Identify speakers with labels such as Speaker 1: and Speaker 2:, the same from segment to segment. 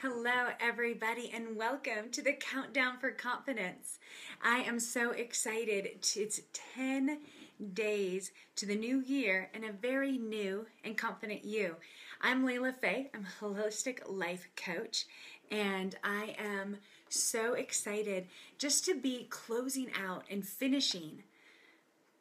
Speaker 1: Hello, everybody, and welcome to the Countdown for Confidence. I am so excited. It's 10 days to the new year and a very new and confident you. I'm Layla Fay. I'm a holistic life coach, and I am so excited just to be closing out and finishing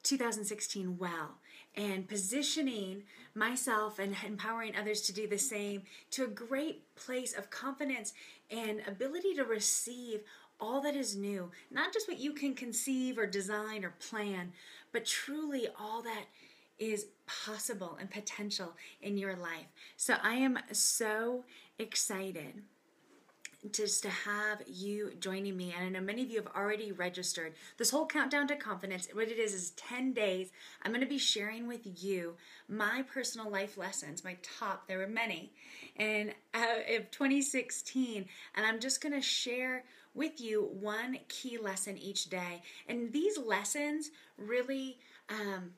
Speaker 1: 2016 well and positioning myself and empowering others to do the same to a great place of confidence and ability to receive all that is new, not just what you can conceive or design or plan, but truly all that is possible and potential in your life. So I am so excited just to have you joining me. And I know many of you have already registered. This whole countdown to confidence, what it is, is 10 days. I'm going to be sharing with you my personal life lessons, my top, there were many, and uh, of 2016. And I'm just going to share with you one key lesson each day. And these lessons really, um,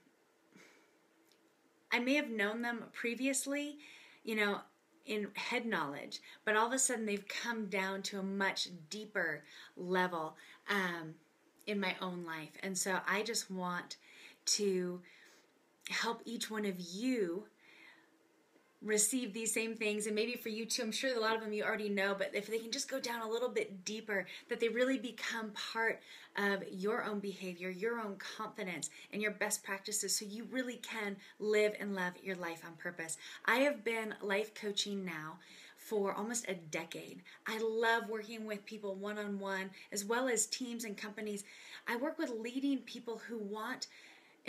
Speaker 1: I may have known them previously, you know, in head knowledge, but all of a sudden they've come down to a much deeper level um, in my own life. And so I just want to help each one of you receive these same things and maybe for you too i'm sure a lot of them you already know but if they can just go down a little bit deeper that they really become part of your own behavior your own confidence and your best practices so you really can live and love your life on purpose i have been life coaching now for almost a decade. I love working with people one on one as well as teams and companies. I work with leading people who want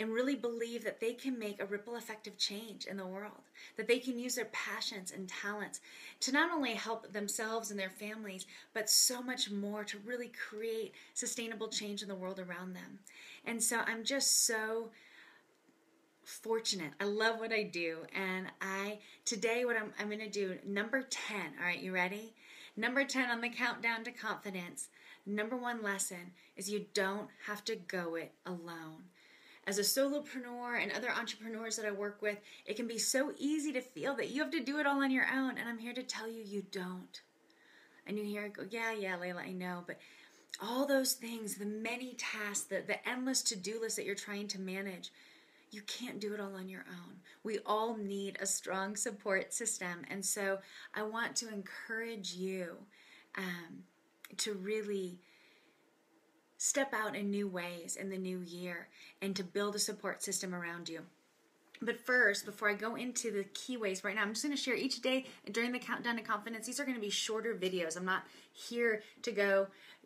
Speaker 1: and really believe that they can make a ripple effect of change in the world, that they can use their passions and talents to not only help themselves and their families, but so much more to really create sustainable change in the world around them. And so I'm just so fortunate. I love what I do. And I today what I'm I'm gonna do number 10. All right, you ready? Number 10 on the countdown to confidence. Number one lesson is you don't have to go it alone as a solopreneur and other entrepreneurs that I work with, it can be so easy to feel that you have to do it all on your own. And I'm here to tell you, you don't. And you hear it go, yeah, yeah, Layla, I know. But all those things, the many tasks, the, the endless to do list that you're trying to manage, you can't do it all on your own. We all need a strong support system. And so I want to encourage you um, to really step out in new ways in the new year and to build a support system around you. But first, before I go into the key ways right now, I'm just going to share each day during the countdown to confidence. These are going to be shorter videos. I'm not here to go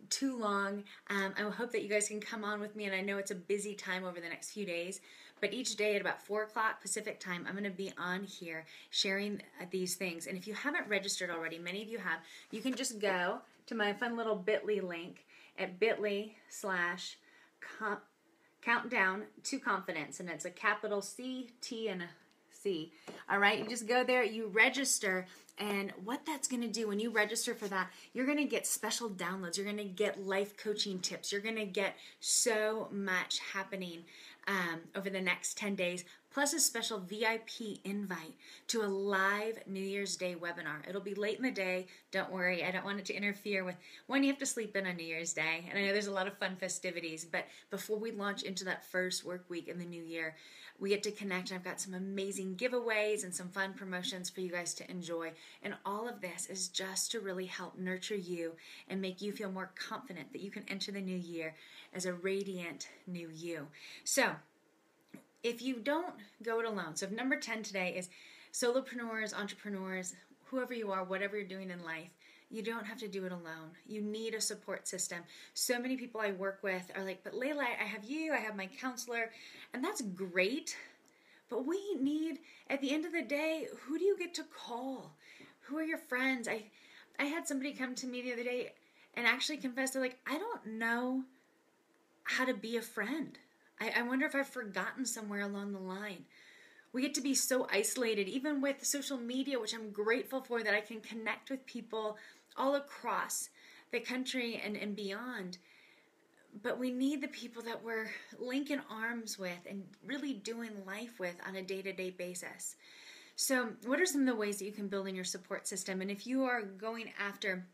Speaker 1: too long. Um, I hope that you guys can come on with me, and I know it's a busy time over the next few days. But each day at about 4 o'clock Pacific time, I'm going to be on here sharing these things. And if you haven't registered already, many of you have, you can just go to my fun little bit.ly link at bit.ly slash countdown to confidence. And it's a capital C, T, and a C. All right, you just go there, you register, and what that's going to do when you register for that, you're going to get special downloads. You're going to get life coaching tips. You're going to get so much happening um, over the next 10 days plus a special VIP invite to a live New Year's Day webinar. It'll be late in the day. Don't worry, I don't want it to interfere with when you have to sleep in on New Year's Day. And I know there's a lot of fun festivities, but before we launch into that first work week in the new year, we get to connect. I've got some amazing giveaways and some fun promotions for you guys to enjoy. And all of this is just to really help nurture you and make you feel more confident that you can enter the new year as a radiant new you. So, if you don't go it alone, so number 10 today is solopreneurs, entrepreneurs, whoever you are, whatever you're doing in life, you don't have to do it alone. You need a support system. So many people I work with are like, but Layla, I have you, I have my counselor, and that's great. But we need, at the end of the day, who do you get to call? Who are your friends? I, I had somebody come to me the other day and actually confess, they're like, I don't know how to be a friend. I, I wonder if I've forgotten somewhere along the line. We get to be so isolated, even with social media, which I'm grateful for that I can connect with people all across the country and, and beyond. But we need the people that we're linking arms with and really doing life with on a day to day basis. So, what are some of the ways that you can build in your support system? And if you are going after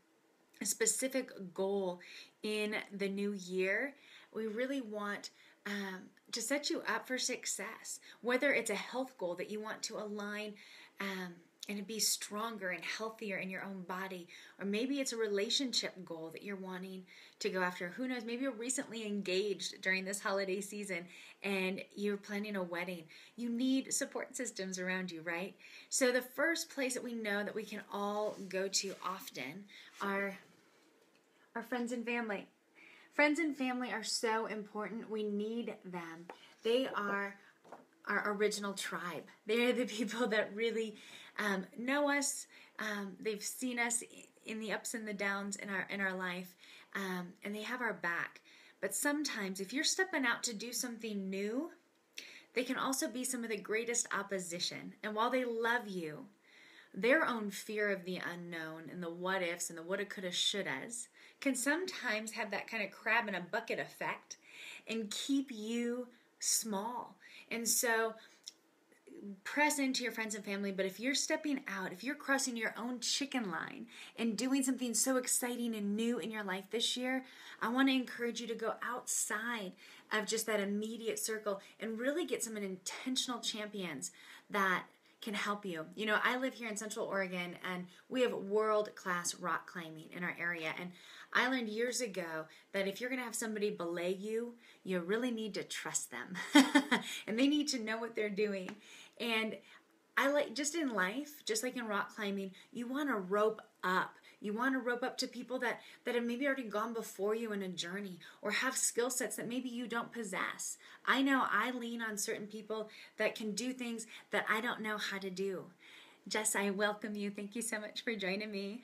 Speaker 1: a specific goal in the new year, we really want um, to set you up for success. Whether it's a health goal that you want to align um, and be stronger and healthier in your own body, or maybe it's a relationship goal that you're wanting to go after. Who knows? Maybe you're recently engaged during this holiday season and you're planning a wedding. You need support systems around you, right? So, the first place that we know that we can all go to often are our friends and family. Friends and family are so important. We need them. They are our original tribe. They're the people that really um, know us. Um, they've seen us in the ups and the downs in our in our life, um, and they have our back. But sometimes, if you're stepping out to do something new, they can also be some of the greatest opposition. And while they love you, their own fear of the unknown and the what ifs and the woulda, coulda, shouldas can sometimes have that kind of crab in a bucket effect and keep you small. And so press into your friends and family, but if you're stepping out, if you're crossing your own chicken line and doing something so exciting and new in your life this year, I want to encourage you to go outside of just that immediate circle and really get some intentional champions that can help you. You know, I live here in Central Oregon and we have world class rock climbing in our area. And I learned years ago that if you're going to have somebody belay you, you really need to trust them. and they need to know what they're doing. And I like just in life, just like in rock climbing, you want to rope up. You want to rope up to people that that have maybe already gone before you in a journey or have skill sets that maybe you don't possess. I know I lean on certain people that can do things that I don't know how to do. Jess, I welcome you. Thank you so much for joining me.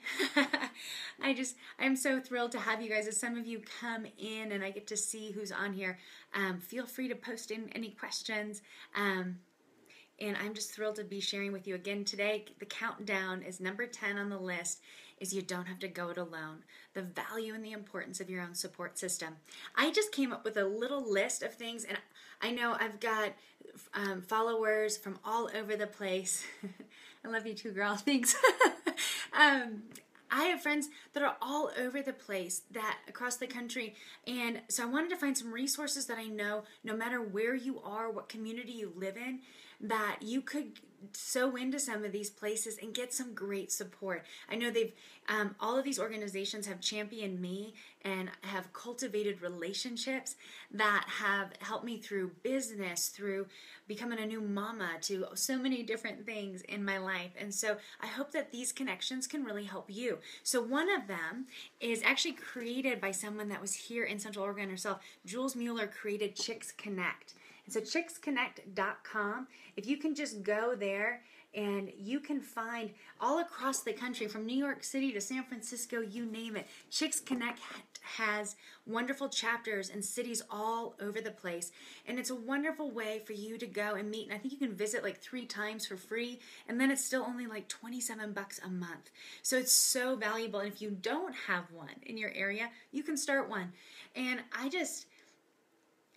Speaker 1: I just, I'm so thrilled to have you guys. As some of you come in and I get to see who's on here, um, feel free to post in any questions. Um, and I'm just thrilled to be sharing with you again today. The countdown is number 10 on the list is you don't have to go it alone. The value and the importance of your own support system. I just came up with a little list of things, and I know I've got um, followers from all over the place. I love you too, girl. Thanks. um, I have friends that are all over the place, that across the country, and so I wanted to find some resources that I know, no matter where you are, what community you live in, that you could sow into some of these places and get some great support. I know they've, um, all of these organizations have championed me and have cultivated relationships that have helped me through business, through becoming a new mama, to so many different things in my life. And so I hope that these connections can really help you. So one of them is actually created by someone that was here in Central Oregon herself. Jules Mueller created Chicks Connect. So chicksconnect.com. If you can just go there and you can find all across the country from New York City to San Francisco, you name it. Chicks Connect has wonderful chapters in cities all over the place. And it's a wonderful way for you to go and meet. And I think you can visit like three times for free. And then it's still only like 27 bucks a month. So it's so valuable. And if you don't have one in your area, you can start one. And I just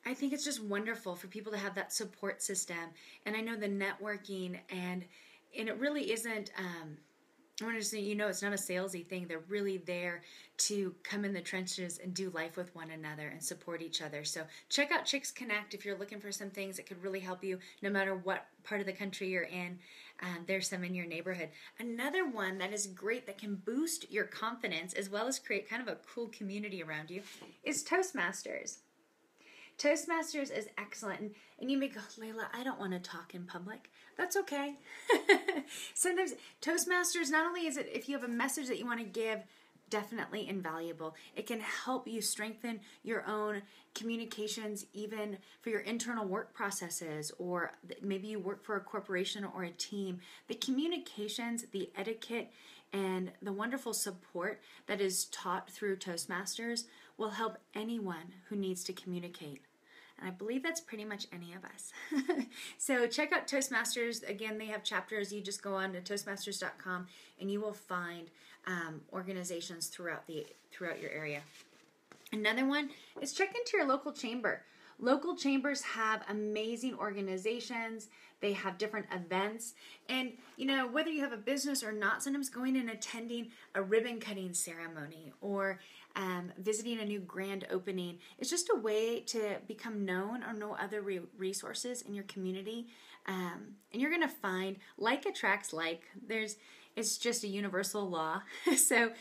Speaker 1: I think it's just wonderful for people to have that support system. And I know the networking and and it really isn't um, I want to say, you know, it's not a salesy thing. They're really there to come in the trenches and do life with one another and support each other. So check out Chicks Connect if you're looking for some things that could really help you, no matter what part of the country you're in. Um, there's some in your neighborhood. Another one that is great that can boost your confidence as well as create kind of a cool community around you is Toastmasters. Toastmasters is excellent. And, you may go, Layla, I don't want to talk in public. That's okay. Sometimes Toastmasters, not only is it if you have a message that you want to give, definitely invaluable. It can help you strengthen your own communications, even for your internal work processes, or maybe you work for a corporation or a team. The communications, the etiquette, and the wonderful support that is taught through Toastmasters will help anyone who needs to communicate. And I believe that's pretty much any of us. so check out Toastmasters. Again, they have chapters. You just go on to toastmasters.com and you will find um, organizations throughout the throughout your area. Another one is check into your local chamber. Local chambers have amazing organizations. They have different events. And, you know, whether you have a business or not, sometimes going and attending a ribbon cutting ceremony or um, visiting a new grand opening, it's just a way to become known or know other re- resources in your community. Um, and you're going to find like attracts like. There's, it's just a universal law. so,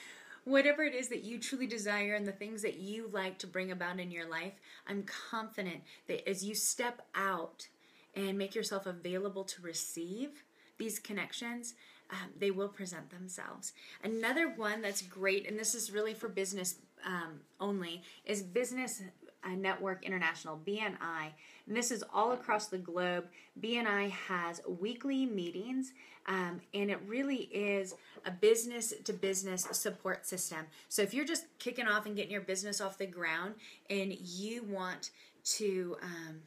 Speaker 1: whatever it is that you truly desire and the things that you like to bring about in your life, I'm confident that as you step out and make yourself available to receive these connections, um, they will present themselves. Another one that's great, and this is really for business um, only, is Business uh, Network International, BNI. And this is all across the globe. BNI has weekly meetings, um, and it really is a business to business support system. So if you're just kicking off and getting your business off the ground and you want to um,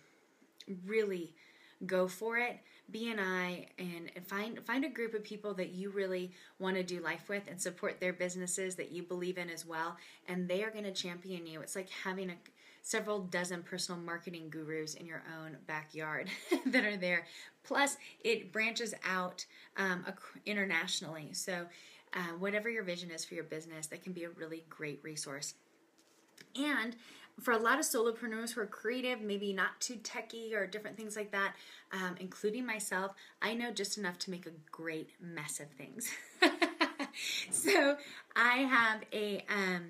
Speaker 1: really go for it, BNI and, I and find find a group of people that you really want to do life with and support their businesses that you believe in as well and they are going to champion you. It's like having a several dozen personal marketing gurus in your own backyard that are there. Plus it branches out um, internationally. So uh, whatever your vision is for your business that can be a really great resource. And for a lot of solopreneurs who are creative, maybe not too techy or different things like that, um, including myself, I know just enough to make a great mess of things. so I have a, um,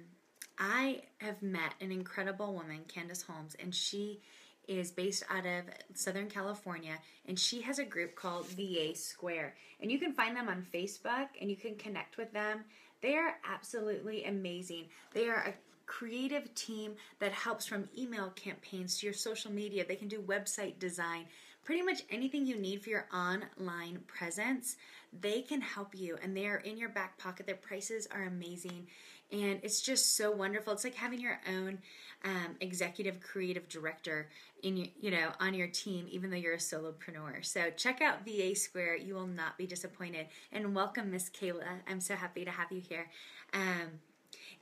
Speaker 1: I have met an incredible woman, Candace Holmes, and she is based out of Southern California, and she has a group called VA Square. And you can find them on Facebook and you can connect with them. They are absolutely amazing. They are a creative team that helps from email campaigns to your social media. They can do website design, pretty much anything you need for your online presence. They can help you and they're in your back pocket. Their prices are amazing and it's just so wonderful. It's like having your own um, executive creative director in your, you know, on your team, even though you're a solopreneur. So check out VA Square. You will not be disappointed. And welcome, Miss Kayla. I'm so happy to have you here. Um,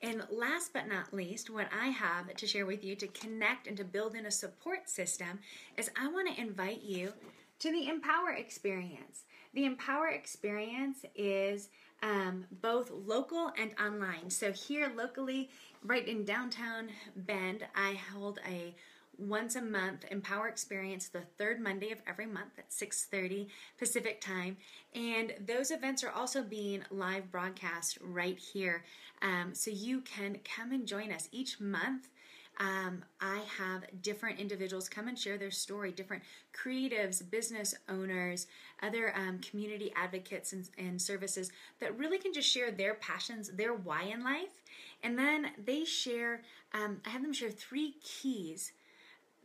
Speaker 1: and last but not least, what I have to share with you to connect and to build in a support system is I want to invite you to the Empower Experience. The Empower Experience is um, both local and online. So, here locally, right in downtown Bend, I hold a once a month empower experience the third monday of every month at 6.30 pacific time. And those events are also being live broadcast right here. Um, so you can come and join us. Each month um, I have different individuals come and share their story, different creatives, business owners, other um, community advocates and, and services that really can just share their passions, their why in life. And then they share, um, I have them share three keys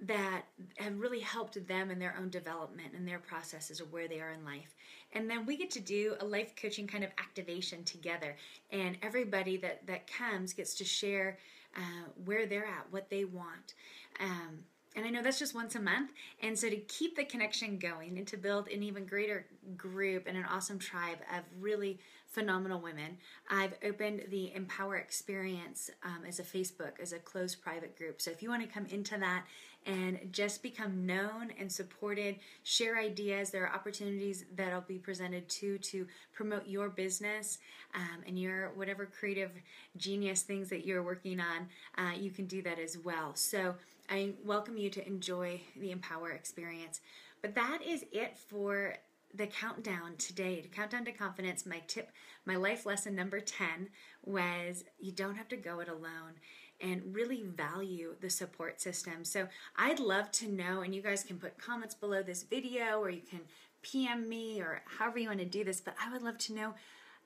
Speaker 1: that have really helped them in their own development and their processes of where they are in life. And then we get to do a life coaching kind of activation together. And everybody that, that comes gets to share uh, where they're at, what they want. Um, and I know that's just once a month. And so to keep the connection going and to build an even greater group and an awesome tribe of really phenomenal women. I've opened the Empower Experience um, as a Facebook, as a closed private group. So if you want to come into that and just become known and supported, share ideas, there are opportunities that'll be presented to to promote your business um, and your whatever creative genius things that you're working on. Uh, you can do that as well. So I welcome you to enjoy the Empower Experience. But that is it for the countdown today to countdown to confidence my tip my life lesson number 10 was you don't have to go it alone and really value the support system. So i'd love to know and you guys can put comments below this video or you can pm me or however you want to do this but i would love to know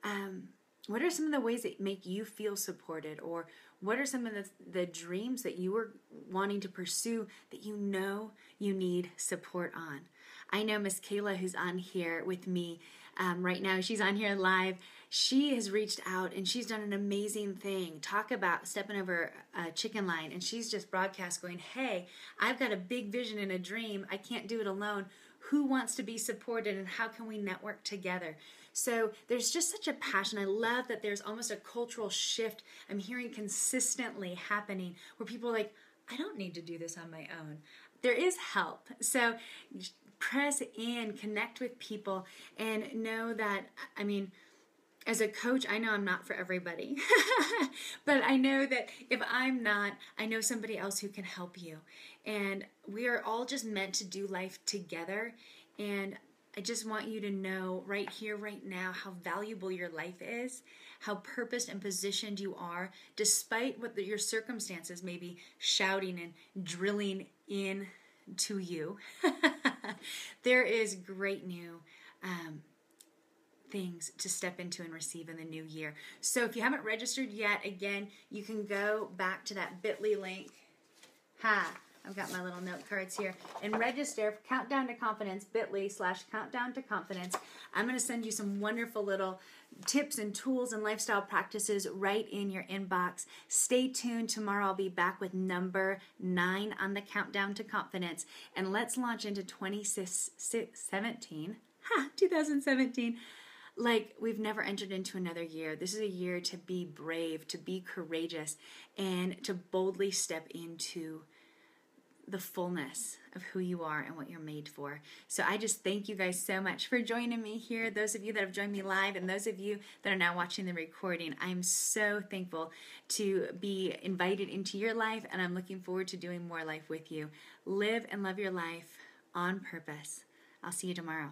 Speaker 1: um, what are some of the ways that make you feel supported or what are some of the, the dreams that you were wanting to pursue that you know you need support on I know Miss Kayla, who's on here with me um, right now, she's on here live. She has reached out and she's done an amazing thing. Talk about stepping over a chicken line, and she's just broadcast going, Hey, I've got a big vision and a dream. I can't do it alone. Who wants to be supported, and how can we network together? So there's just such a passion. I love that there's almost a cultural shift I'm hearing consistently happening where people are like, I don't need to do this on my own there is help. So press in, connect with people, and know that, I mean, as a coach, I know I'm not for everybody, but I know that if I'm not, I know somebody else who can help you. And we are all just meant to do life together. And I just want you to know right here, right now, how valuable your life is, how purposed and positioned you are, despite what the, your circumstances may be shouting and drilling in to you. there is great new um, things to step into and receive in the new year. So if you haven't registered yet, again, you can go back to that bit.ly link. Ha! I've got my little note cards here. And register for Countdown to Confidence, bit.ly slash countdown to confidence. I'm going to send you some wonderful little tips and tools and lifestyle practices right in your inbox. Stay tuned. Tomorrow I'll be back with number nine on the Countdown to Confidence. And let's launch into 2017. Ha! 2017 like we've never entered into another year. This is a year to be brave, to be courageous, and to boldly step into the fullness of who you are and what you're made for. So I just thank you guys so much for joining me here. Those of you that have joined me live and those of you that are now watching the recording, I'm so thankful to be invited into your life and I'm looking forward to doing more life with you. Live and love your life on purpose. I'll see you tomorrow.